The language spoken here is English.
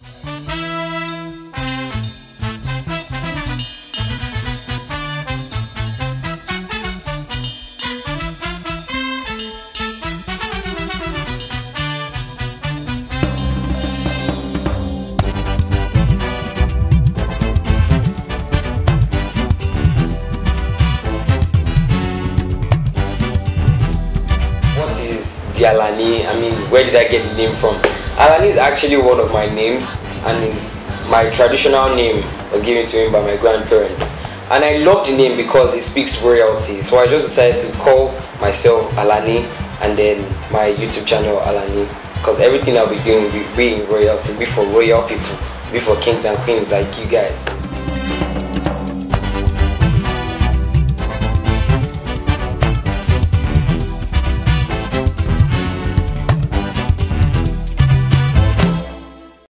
What is the I mean, where did I get the name from? Alani is actually one of my names and is my traditional name was given to me by my grandparents. And I love the name because it speaks royalty. So I just decided to call myself Alani and then my YouTube channel Alani. Because everything I'll be doing will be in royalty, be for royal people, be for kings and queens like you guys.